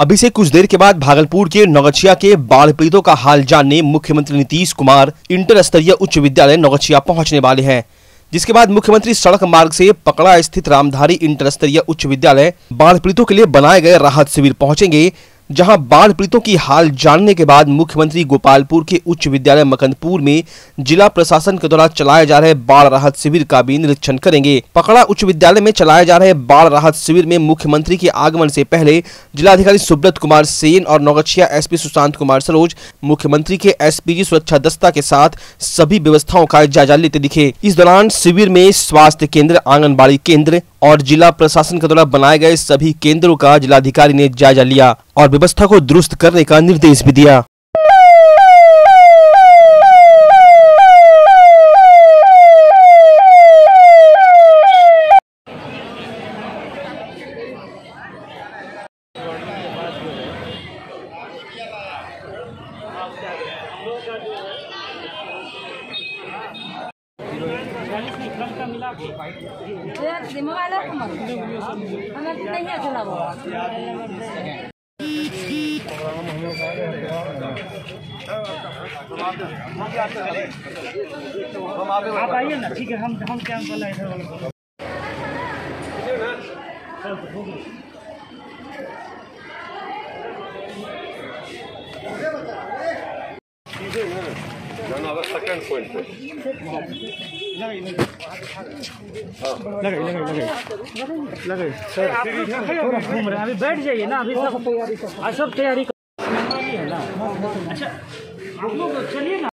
अभी से कुछ देर के बाद भागलपुर के नौगछिया के बाढ़ पीड़ितों का हाल जानने मुख्यमंत्री नीतीश कुमार इंटर स्तरीय उच्च विद्यालय नौगछिया पहुँचने वाले हैं। जिसके बाद मुख्यमंत्री सड़क मार्ग से पकड़ा स्थित रामधारी इंटर स्तरीय उच्च विद्यालय बाढ़ पीड़ितों के लिए बनाए गए राहत शिविर पहुँचेंगे। जहाँ बाढ़ पीड़ितों की हाल जानने के बाद मुख्यमंत्री गोपालपुर के उच्च विद्यालय मकंदपुर में जिला प्रशासन के द्वारा चलाए जा रहे बाढ़ राहत शिविर का भी निरीक्षण करेंगे। पकड़ा उच्च विद्यालय में चलाए जा रहे बाढ़ राहत शिविर में मुख्यमंत्री के आगमन से पहले जिलाधिकारी सुब्रत कुमार सेन और नौगछिया एसपी सुशांत कुमार सरोज, मुख्यमंत्री के एसपीजी सुरक्षा दस्ता के साथ सभी व्यवस्थाओं का जायजा लेते दिखे। इस दौरान शिविर में स्वास्थ्य केंद्र, आंगनबाड़ी केंद्र और जिला प्रशासन के द्वारा बनाए गए सभी केंद्रों का जिलाधिकारी ने जायजा लिया और व्यवस्था को दुरुस्त करने का निर्देश भी दिया। मोबाइल है हमें नहीं है चला आप आइए ना ठीक है हम हम क्या बोला इधर वाला लगाई लगाई लगाई लगाई सर थोड़ा घूम रहे हैं। अभी बैठ जाइए ना अभी सब तैयारी सब तैयारी कर- अच्छा आप लोग चलिए ना